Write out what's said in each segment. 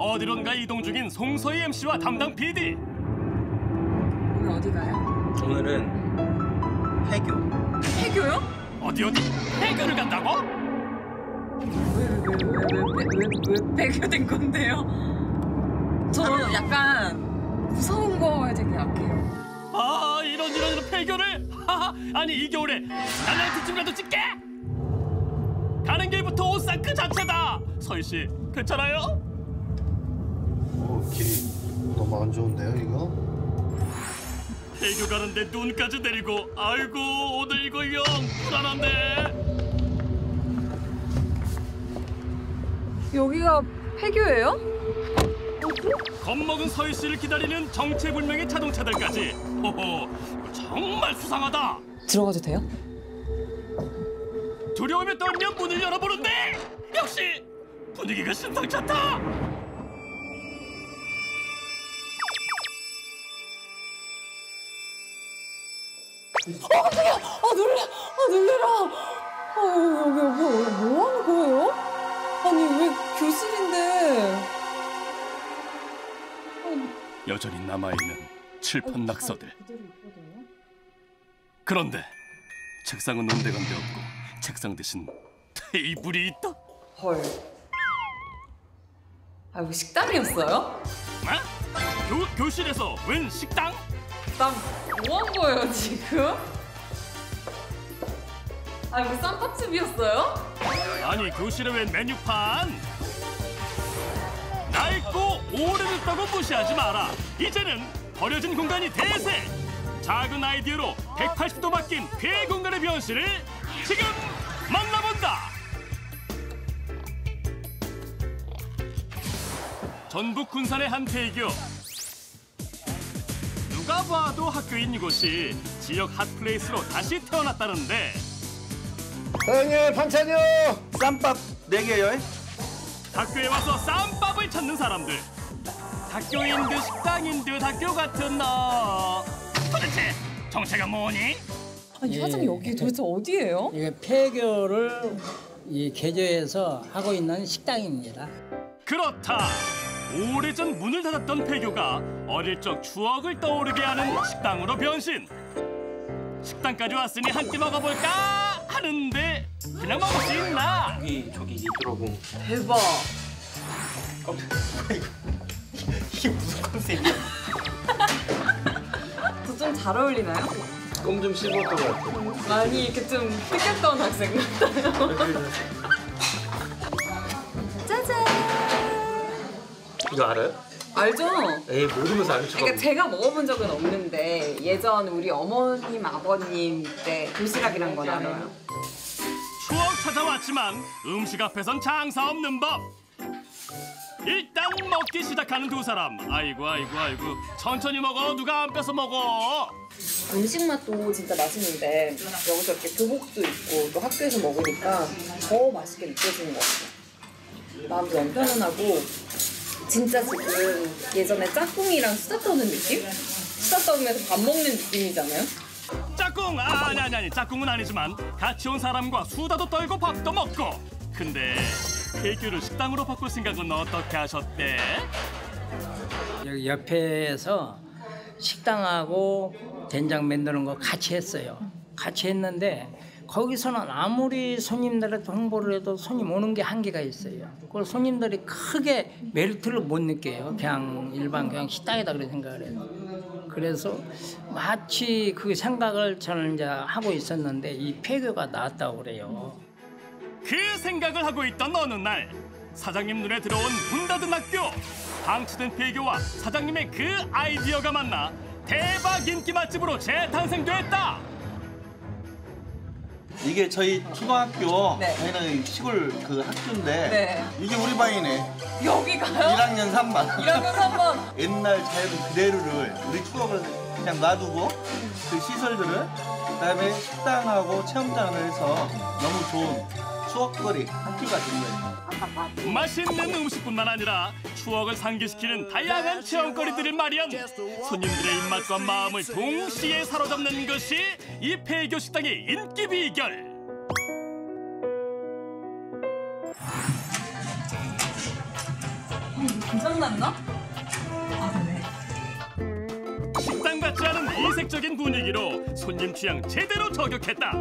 어디론가 이동 중인 송서희 MC와 담당 PD. 오늘 어디 가요? 오늘은 해교. 해교요? 어디 어디 해결을 간다고? 왜왜왜왜왜 해교된 건데요? 저는 약간 무서운 거에 되게 약해요. 아 이런 이런 이런 폐교를 하하 아니 이 겨울에 날라이트쯤이라도 찍게 가는 길부터 옷상 그 자체다 서희 씨 괜찮아요? 어, 길이 너무 안 좋은데요, 이거? 폐교 가는데 눈까지 내리고 아이고 오늘 이거 영 불안한데 여기가 해교예요? 겁먹은 서희 씨를 기다리는 정체불명의 자동차들까지 호호 정말 수상하다 들어가도 돼요? 두려움에 떨면 문을 열어보는데 역시 분위기가 심상 치 않다 아 놀라, 아 놀래라. 아 여기 여기 여기 뭐 하는 거예요? 아니 왜 교실인데? 여전히 남아있는 칠판 낙서들 그런데 책상은 온데간데 없고 책상 대신 테이블이 있다 헐. 아 이거 식당이었어요? 어? 교, 교실에서 웬 식당? 난 뭐한 거예요 지금? 아 이거 쌈밥집이었어요? 아니 교실에 웬 메뉴판? 낡고 오래됐다고 무시하지 마라 이제는 버려진 공간이 대세 작은 아이디어로 180도 바뀐 폐 공간의 변신을 지금 만나본다 전북 군산의 한 폐교 봐도 학교인 이곳이 지역 hot place로 다시 태어났다는데 사장님, 반찬이요! 쌈밥 4개요. 학교에 와서 쌈밥을 찾는 사람들 학교인 듯 식당인 듯 학교 같은 너 도대체 정체가 뭐니? 아니 예. 사장님 여기 도대체 어디예요? 이게 폐교를 이 개조해서 하고 있는 식당입니다. 그렇다 오래전 문을 닫았던 폐교가 어릴 적 추억을 떠오르게 하는 식당으로 변신 식당까지 왔으니 한 끼 먹어볼까 하는데 그냥 먹을 수 있나? 여기 저기 있더라고. 대박. 이게 무슨 컨셉이야? 저 좀 잘 어울리나요? 껌 좀 씹었던 것 같아. 아니 이렇게 좀 뜻깊던 학생 같아요. 이거 알아요? 알죠? 에이 모르면서 척하고. 그러니까 제가 먹어본 적은 없는데 예전 우리 어머님 아버님 때 도시락이란 건 알아요. 추억 찾아왔지만 음식 앞에선 장사 없는 법. 일단 먹기 시작하는 두 사람. 아이고 아이고 아이고 천천히 먹어 누가 안 뺏어 먹어. 음식 맛도 진짜 맛있는데 여기서 이렇게 교복도 있고 또 학교에서 먹으니까 더 맛있게 느껴지는 것 같아요. 마음도 편안하고 진짜 지금 예전에 짝꿍이랑 수다 떠는 느낌? 수다 떠면서 밥 먹는 느낌이잖아요. 짝꿍 아, 아니 아니 아니 짝꿍은 아니지만 같이 온 사람과 수다도 떨고 밥도 먹고. 근데 폐교를 식당으로 바꿀 생각은 어떻게 하셨대? 여기 옆에서 식당하고 된장 만드는 거 같이 했어요. 같이 했는데 거기서는 아무리 손님들한테 홍보를 해도 손님 오는 게 한계가 있어요. 그걸 손님들이 크게 메리트를 못 느껴요. 그냥 일반 그냥 식당이다 그런 생각을 해요. 그래서 마치 그 생각을 저는 이제 하고 있었는데 이 폐교가 나왔다고 그래요. 그 생각을 하고 있던 어느 날 사장님 눈에 들어온 문 닫은 학교 방치된 폐교와 사장님의 그 아이디어가 만나 대박 인기 맛집으로 재탄생됐다 이게 저희 초등학교 네. 저희는 시골 그 학교인데 네. 이게 우리 반이네. 여기가요? 1학년 3반. 1학년 3번. 옛날 자연 그대로를 우리 추억을 그냥 놔두고 그 시설들을 그다음에 식당하고 체험장을 해서 너무 좋은 추억거리 학교가 된 거예요. 맛있는 음식뿐만 아니라 추억을 상기시키는 다양한 체험거리들을 마련 손님들의 입맛과 마음을 동시에 사로잡는 것이 이 폐교 식당의 인기 비결 고장났나? 아, 네. 식당 같지 않은 이색적인 분위기로 손님 취향 제대로 저격했다.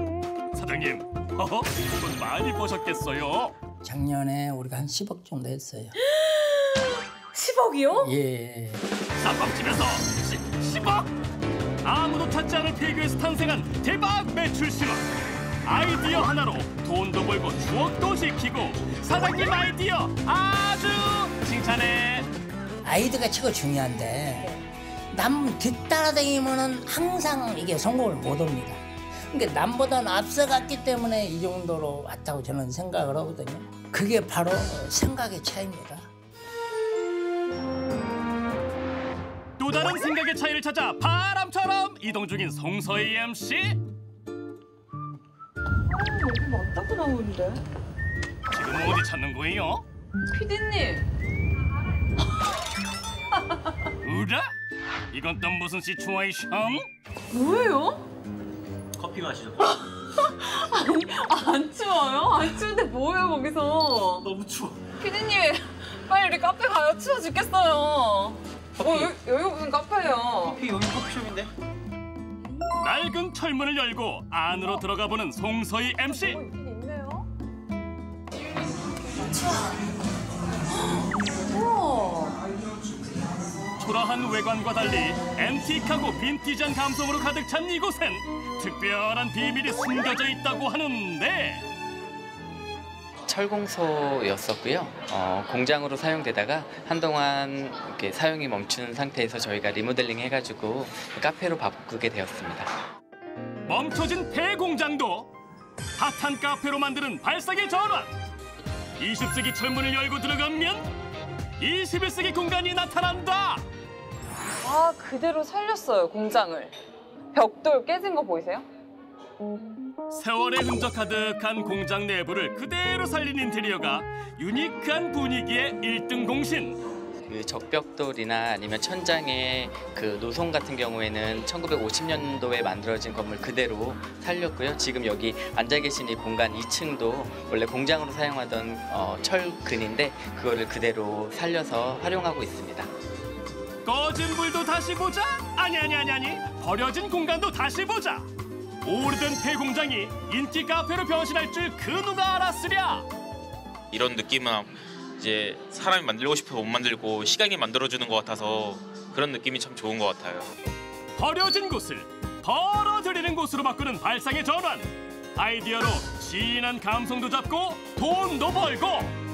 사장님, 허허, 돈 많이 버셨겠어요? 작년에 우리가 한 10억 정도 했어요. 10억이요? 예. 쌈밥집에서 10, 억 아무도 찾지 않을 폐교에서 탄생한 대박 매출 신화 아이디어 하나로 돈도 벌고 추억도 지키고 사장님 아이디어 아주 칭찬해 아이디가 최고 중요한데 남 뒤따라다니면은 항상 이게 성공을 못 합니다. 그러니까 남보다는 앞서갔기 때문에 이 정도로 왔다고 저는 생각을 하거든요. 그게 바로 생각의 차이입니다. 또 다른 생각의 차이를 찾아 바람처럼 이동 중인 송서희 MC 여기 맞다고 나오는데. 지금 어디 찾는 거예요? 피디님. 으라? 이건 또 무슨 시츄에이션? 뭐예요? 커피 마시죠. 안 추워요? 안 추운데 뭐예요 거기서? 너무 추워. 피디님 빨리 우리 카페 가요. 추워 죽겠어요. 어, 여기, 여기 무슨 카페예요? 커피 여기 커피숍인데? 낡은 철문을 열고 안으로 들어가 보는 송서희 MC 어, 있긴 있네요. 우와. 초라한 외관과 달리 앤틱하고 빈티지한 감성으로 가득 찬 이곳엔 특별한 비밀이 숨겨져 있다고 하는데 철공소였었고요. 어, 공장으로 사용되다가 한동안 이렇게 사용이 멈춘 상태에서 저희가 리모델링 해가지고 카페로 바꾸게 되었습니다. 멈춰진 폐공장도 핫한 카페로 만드는 발상의 전환 20세기 철문을 열고 들어가면 21세기 공간이 나타난다 아 그대로 살렸어요 공장을. 벽돌 깨진 거 보이세요? 세월의 흔적 가득한 공장 내부를 그대로 살린 인테리어가 유니크한 분위기의 일등 공신 그 적벽돌이나 아니면 천장의 그 노송 같은 경우에는 1950년도에 만들어진 건물 그대로 살렸고요. 지금 여기 앉아 계신 이 공간 2층도 원래 공장으로 사용하던 어, 철근인데 그거를 그대로 살려서 활용하고 있습니다. 꺼진 불도 다시 보자. 아니 아니 아니 아니. 버려진 공간도 다시 보자. 오래된 폐공장이 인기 카페로 변신할 줄 그 누가 알았으랴? 이런 느낌은 이제 사람이 만들고 싶어도 못 만들고 시간이 만들어주는 것 같아서 그런 느낌이 참 좋은 것 같아요. 버려진 곳을 벌어들이는 곳으로 바꾸는 발상의 전환. 아이디어로 진한 감성도 잡고 돈도 벌고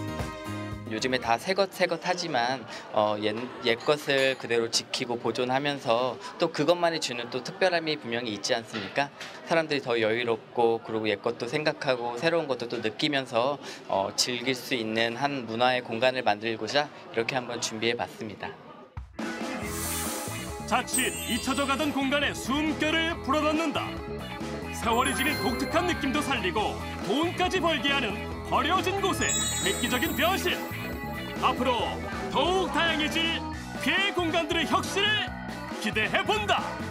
요즘에 다 새것 새것 하지만 어, 옛, 옛 것을 그대로 지키고 보존하면서 또 그것만이 주는 또 특별함이 분명히 있지 않습니까? 사람들이 더 여유롭고 그리고 옛 것도 생각하고 새로운 것도 또 느끼면서 어, 즐길 수 있는 한 문화의 공간을 만들고자 이렇게 한번 준비해 봤습니다. 자칫 잊혀져 가던 공간에 숨결을 불어넣는다 세월이 지닌 독특한 느낌도 살리고 돈까지 벌게 하는 버려진 곳의 획기적인 변신 앞으로 더욱 다양해질 피해 공간들의 혁신을 기대해본다